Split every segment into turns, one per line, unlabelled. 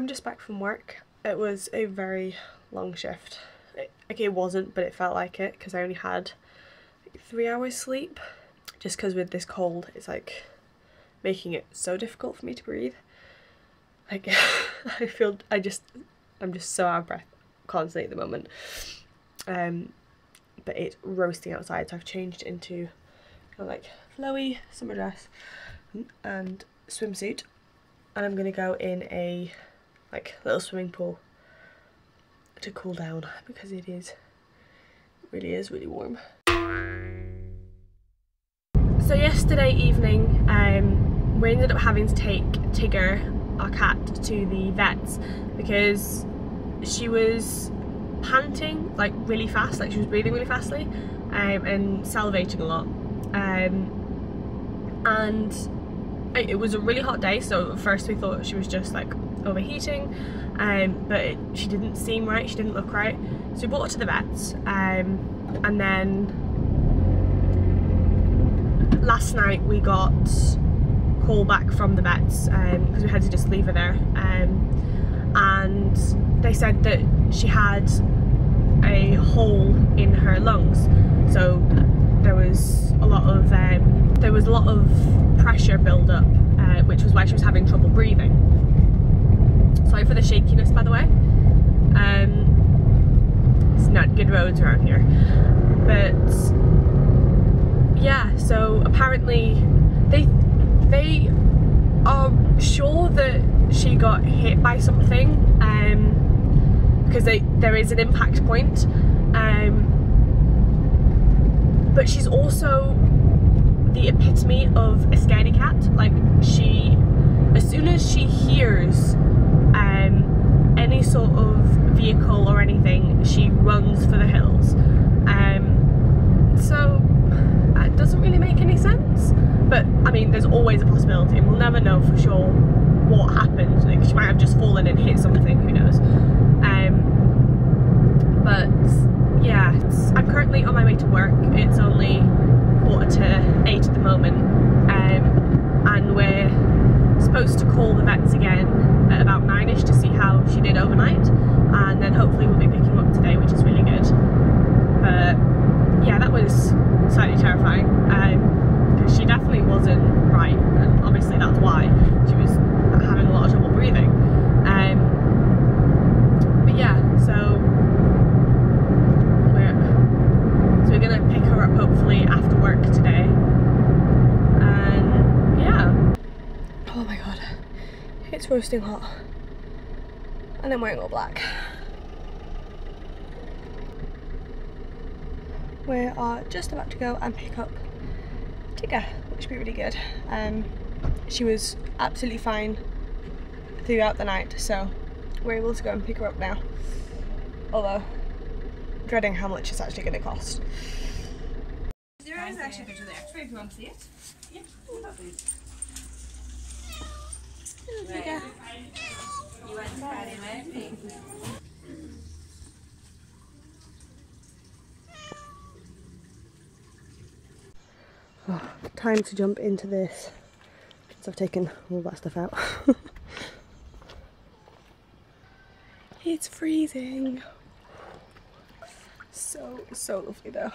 I'm just back from work. It was a very long shift. It, okay, it wasn't, but it felt like it because I only had like, three hours sleep. Just because with this cold, it's like making it so difficult for me to breathe. Like, I feel, I just, I'm just so out of breath constantly at the moment. Um, but it's roasting outside, so I've changed into kind of like flowy summer dress and swimsuit and I'm gonna go in a like little swimming pool to cool down because it is really is really warm. So yesterday evening um, we ended up having to take Tigger, our cat, to the vets because she was panting like really fast, like she was breathing really fastly um, and salivating a lot. Um, and it was a really hot day so at first we thought she was just like overheating um, but it, she didn't seem right, she didn't look right. So we brought her to the vets um, and then last night we got call back from the vets because um, we had to just leave her there um, and they said that she had a hole in her lungs. So there was a lot of um, there was a lot of pressure build up uh, which was why she was having trouble breathing sorry for the shakiness by the way um, it's not good roads around here but yeah so apparently they they are sure that she got hit by something um, because they, there is an impact point um, but she's also the epitome of a scaredy cat. Like she, as soon as she hears any sort of vehicle or anything, she runs for the hills. Um, so it doesn't really make any sense. But I mean, there's always a possibility, and we'll never know for sure what happened. Like she might have just fallen and hit something. Who knows? Um, but yeah, I'm currently on my way to work. It's only quarter to eight at the moment um, and we're supposed to call the vets again at about nine-ish to see how she did overnight and then hopefully we'll be picking up today which is really good but yeah that was slightly terrifying because um, she definitely wasn't right and obviously that's why she was having a lot of trouble breathing um, but yeah so so we're gonna pick her up hopefully after work today. And yeah. Oh my god. It's roasting hot. And I'm wearing all black. We are just about to go and pick up Tigger, which will be really good. Um, she was absolutely fine throughout the night, so we're able to go and pick her up now. Although dreading how much it's actually going to cost.
There is actually a picture of the x-ray if you want to see it. Yeah,
Oh, time to jump into this since I've taken all that stuff out. it's freezing. So, so lovely though.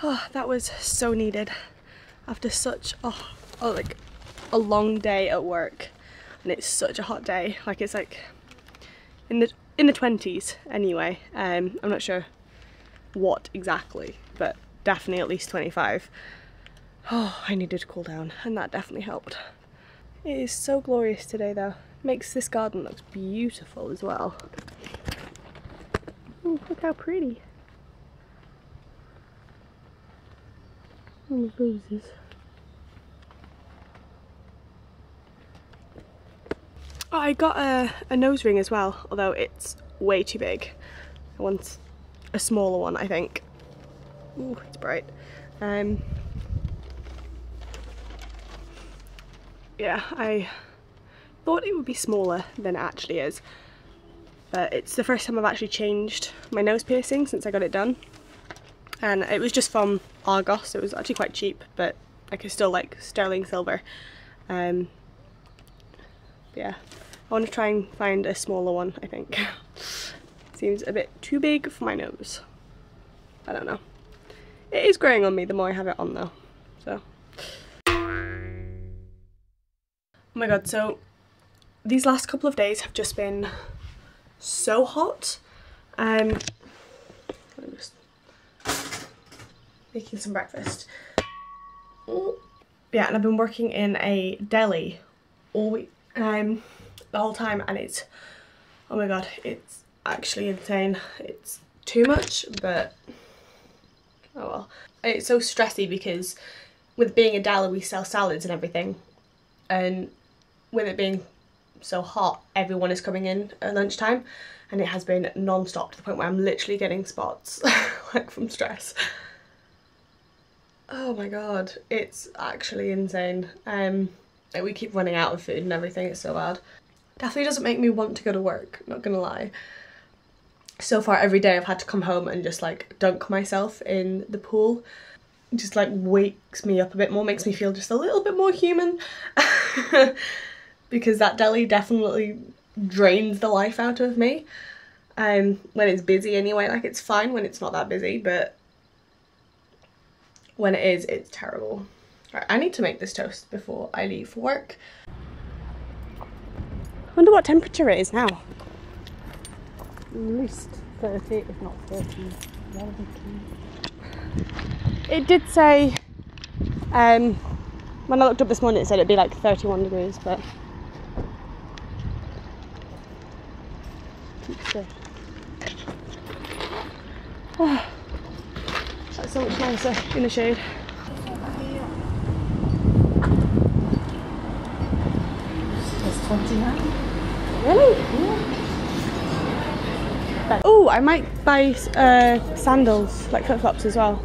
Oh, that was so needed. After such oh, oh like a long day at work and it's such a hot day like it's like in the in the 20s anyway. Um I'm not sure what exactly but definitely at least 25 oh I needed to cool down and that definitely helped. It is so glorious today though. Makes this garden look beautiful as well. Ooh, look how pretty Oh, I got a, a nose ring as well, although it's way too big. I want a smaller one, I think. Ooh, it's bright. Um, yeah, I thought it would be smaller than it actually is. But it's the first time I've actually changed my nose piercing since I got it done. and it was just from Argos. It was actually quite cheap, but like it's still like sterling silver. Um, yeah, I want to try and find a smaller one. I think seems a bit too big for my nose. I don't know. It is growing on me the more I have it on though. So. Oh my god, so these last couple of days have just been so hot. Um, I'm just making some breakfast. Yeah, and I've been working in a deli all week, um, the whole time, and it's, oh my god, it's actually insane. It's too much, but oh well. It's so stressy because with being a deli, we sell salads and everything, and with it being so hot, everyone is coming in at lunchtime and it has been non-stop to the point where I'm literally getting spots like from stress. Oh my god, it's actually insane. Um, like we keep running out of food and everything, it's so bad. Definitely doesn't make me want to go to work, not gonna lie. So far every day I've had to come home and just like dunk myself in the pool. It just like wakes me up a bit more, makes me feel just a little bit more human. because that deli definitely drains the life out of me. Um, when it's busy anyway, like it's fine when it's not that busy, but when it is, it's terrible. Right, I need to make this toast before I leave for work. I wonder what temperature it is now.
At least 30, if not 31.
It did say, um, when I looked up this morning, it said it'd be like 31 degrees, but so. Oh, that's so much nicer in the shade.
It's 29.
Really? Yeah. Oh, I might buy uh, sandals, like flip flops as well.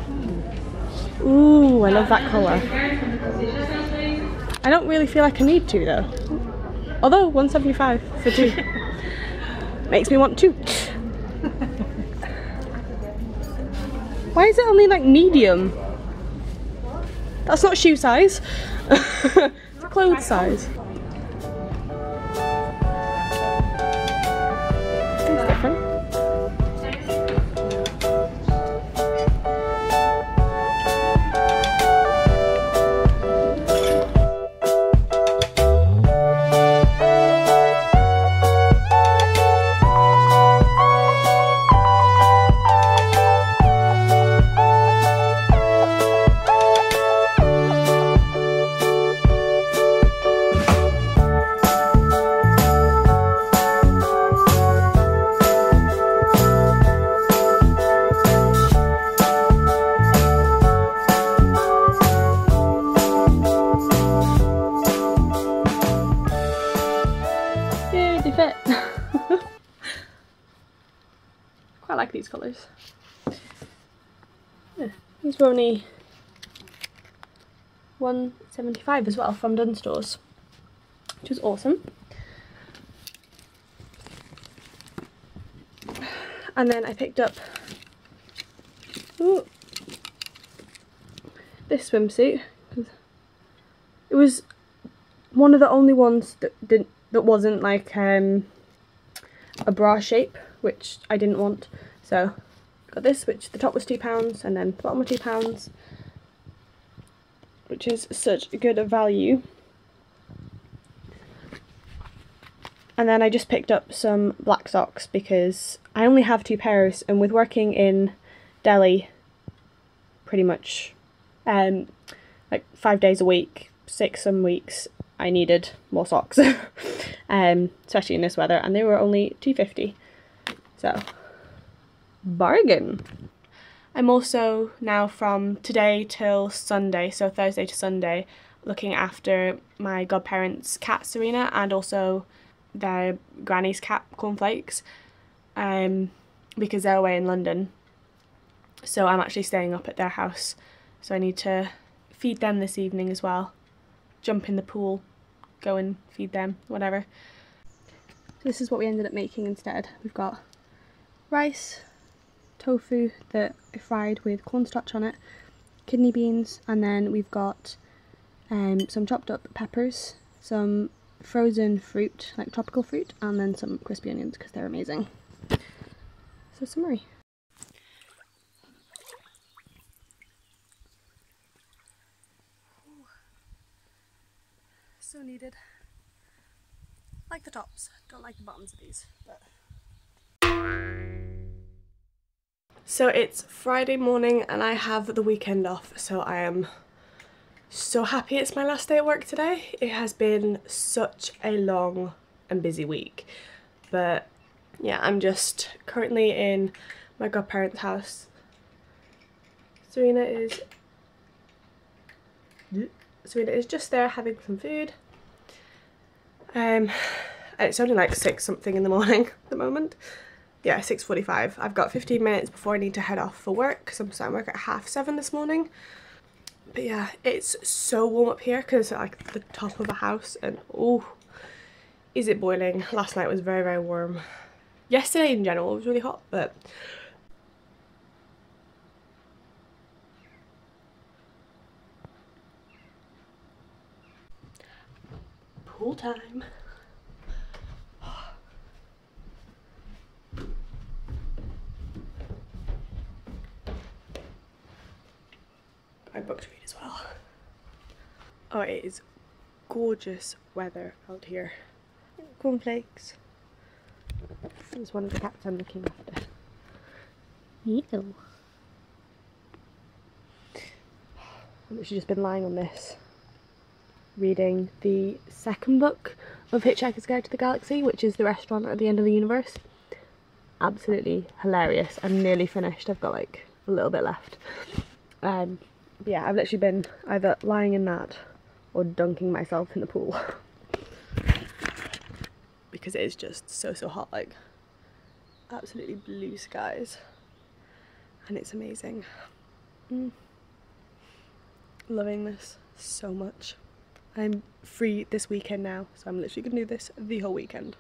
Ooh, I love that colour. I don't really feel like I need to though. Although 175 for two makes me want two. Is it only like medium? That's not shoe size. it's clothes size. Quite like these colours. Yeah, these were only 175 as well from Dunnes Stores, which was awesome. And then I picked up ooh, this swimsuit it was one of the only ones that didn't that wasn't like um, a bra shape, which I didn't want. So got this, which the top was two pounds, and then the bottom was two pounds, which is such a good value. And then I just picked up some black socks because I only have two pairs, and with working in deli, pretty much, um, like five days a week, six some weeks, I needed more socks, um, especially in this weather, and they were only two fifty, so bargain. I'm also now from today till Sunday, so Thursday to Sunday, looking after my godparents' cat Serena and also their granny's cat Cornflakes, um, because they're away in London. So I'm actually staying up at their house, so I need to feed them this evening as well jump in the pool, go and feed them, whatever. This is what we ended up making instead. We've got rice, tofu that I fried with cornstarch on it, kidney beans, and then we've got um, some chopped up peppers, some frozen fruit, like tropical fruit, and then some crispy onions because they're amazing. So summery. So needed. Like the tops, don't like the bottoms of these, but so it's Friday morning and I have the weekend off, so I am so happy it's my last day at work today. It has been such a long and busy week, but yeah, I'm just currently in my godparents' house. Serena is Serena is just there having some food. Um, it's only like six something in the morning at the moment. Yeah 6.45 I've got 15 minutes before I need to head off for work because I'm starting work at half seven this morning. But yeah it's so warm up here because like the top of a house and oh is it boiling? Last night was very very warm. Yesterday in general was really hot but pool time I booked read as well. Oh, it is gorgeous weather out here. Cornflakes. This is one of the cats I'm looking after. Ew. I've literally just been lying on this, reading the second book of Hitchhiker's Guide to the Galaxy, which is the restaurant at the end of the universe. Absolutely hilarious. I'm nearly finished. I've got like a little bit left. Um, yeah, I've literally been either lying in that or dunking myself in the pool. because it is just so, so hot, like absolutely blue skies. And it's amazing. Mm. Loving this so much. I'm free this weekend now, so I'm literally gonna do this the whole weekend.